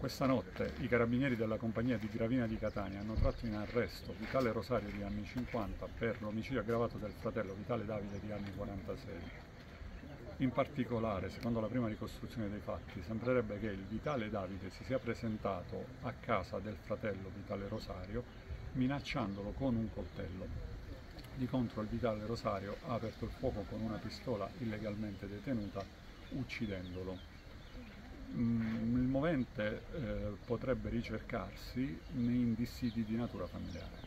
Questa notte i carabinieri della compagnia di Gravina di Catania hanno tratto in arresto Vitale Rosario di anni 50 per l'omicidio aggravato del fratello Vitale Davide di anni 46. In particolare, secondo la prima ricostruzione dei fatti, sembrerebbe che il Vitale Davide si sia presentato a casa del fratello Vitale Rosario minacciandolo con un coltello. Di contro il Vitale Rosario ha aperto il fuoco con una pistola illegalmente detenuta, uccidendolo. Mm, il movente eh, potrebbe ricercarsi nei dissidi di natura familiare.